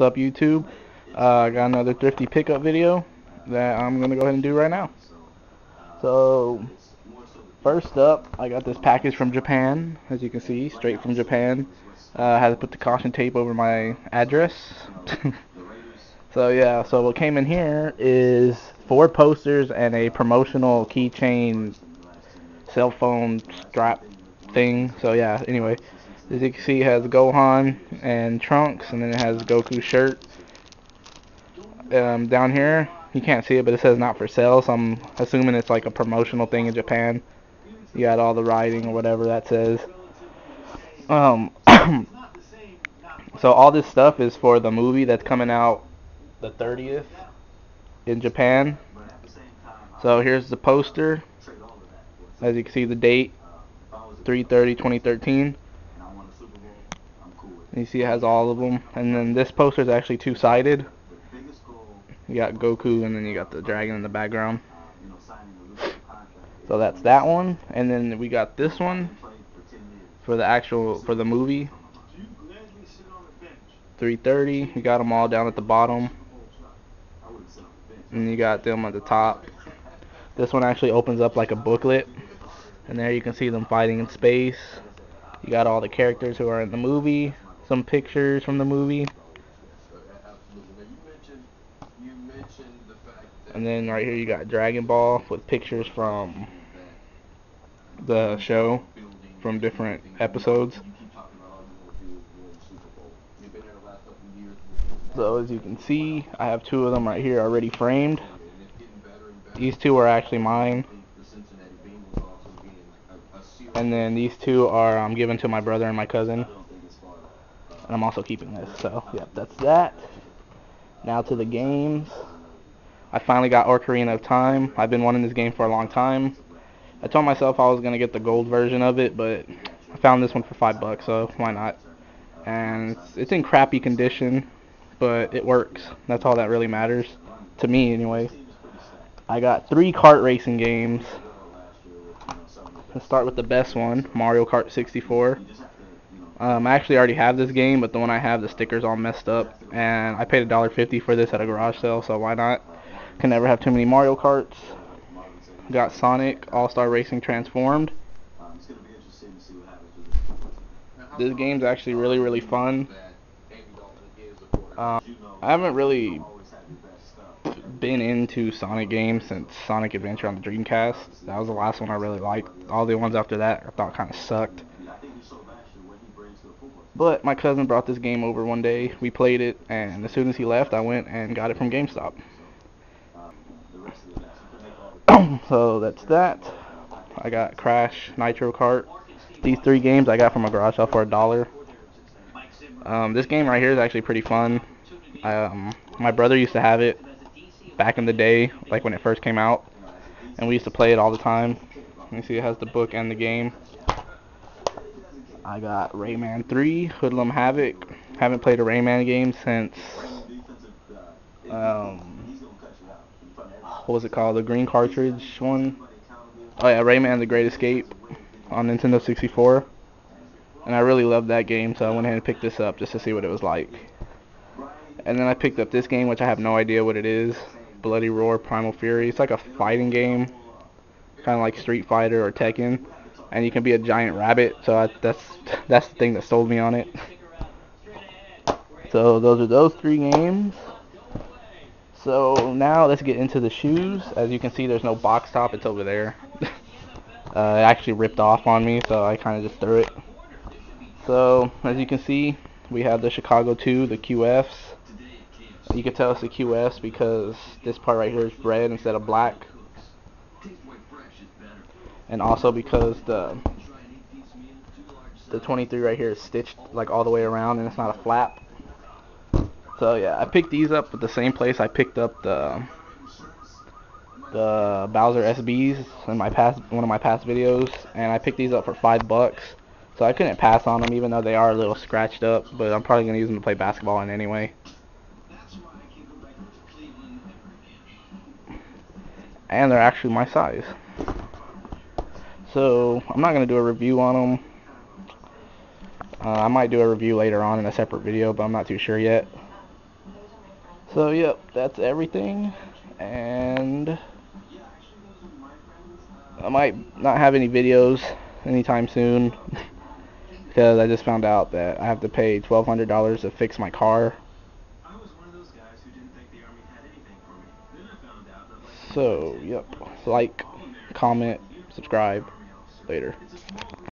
What's up YouTube? Uh, I got another thrifty pickup video that I'm going to go ahead and do right now. So, first up, I got this package from Japan, as you can see, straight from Japan. Uh, I had to put the caution tape over my address. so yeah, so what came in here is four posters and a promotional keychain cell phone strap thing. So yeah, anyway, as you can see, it has Gohan and Trunks, and then it has Goku shirt. Um, down here, you can't see it, but it says not for sale, so I'm assuming it's like a promotional thing in Japan. You got all the writing or whatever that says. Um, so all this stuff is for the movie that's coming out the 30th in Japan. So here's the poster. As you can see, the date 330 2013 you see it has all of them and then this poster is actually two-sided. You got Goku and then you got the dragon in the background. So that's that one. And then we got this one for the actual for the movie. 330 you got them all down at the bottom. And you got them at the top. This one actually opens up like a booklet. And there you can see them fighting in space. You got all the characters who are in the movie some pictures from the movie. And then right here you got Dragon Ball with pictures from the show from different episodes. So as you can see I have two of them right here already framed. These two are actually mine. And then these two are um, given to my brother and my cousin. And I'm also keeping this. So, yeah, that's that. Now to the games. I finally got Ocarina of Time. I've been wanting this game for a long time. I told myself I was going to get the gold version of it, but I found this one for 5 bucks, so why not? And it's in crappy condition, but it works. That's all that really matters. To me, anyway. I got three kart racing games. Let's start with the best one, Mario Kart 64. Um, I actually already have this game, but the one I have, the sticker's all messed up. And I paid $1.50 for this at a garage sale, so why not? Can never have too many Mario Karts. Got Sonic All-Star Racing Transformed. This game's actually really, really fun. Um, I haven't really been into Sonic games since Sonic Adventure on the Dreamcast. That was the last one I really liked. All the ones after that I thought kind of sucked. But my cousin brought this game over one day. We played it, and as soon as he left, I went and got it from GameStop. so that's that. I got Crash, Nitro Kart. These three games I got from a garage sale for a dollar. Um, this game right here is actually pretty fun. Um, my brother used to have it back in the day, like when it first came out, and we used to play it all the time. You see it has the book and the game. I got Rayman 3, Hoodlum Havoc. Haven't played a Rayman game since, um, what was it called, the green cartridge one? Oh yeah, Rayman The Great Escape on Nintendo 64. And I really loved that game, so I went ahead and picked this up just to see what it was like. And then I picked up this game, which I have no idea what it is. Bloody Roar Primal Fury. It's like a fighting game, kind of like Street Fighter or Tekken, and you can be a giant rabbit. So I, that's that's the thing that sold me on it. So those are those three games. So now let's get into the shoes. As you can see, there's no box top. It's over there. uh, it actually ripped off on me, so I kind of just threw it. So as you can see, we have the Chicago 2, the QFs. You can tell it's the QFs because this part right here is red instead of black. And also because the the 23 right here is stitched like all the way around and it's not a flap. So yeah, I picked these up at the same place I picked up the the Bowser SBs in my past one of my past videos and I picked these up for 5 bucks. So I couldn't pass on them even though they are a little scratched up, but I'm probably going to use them to play basketball in anyway. and they're actually my size. So I'm not going to do a review on them. Uh, I might do a review later on in a separate video, but I'm not too sure yet. So yep, that's everything, and I might not have any videos anytime soon because I just found out that I have to pay $1,200 to fix my car. So, yep, like, comment, subscribe, later.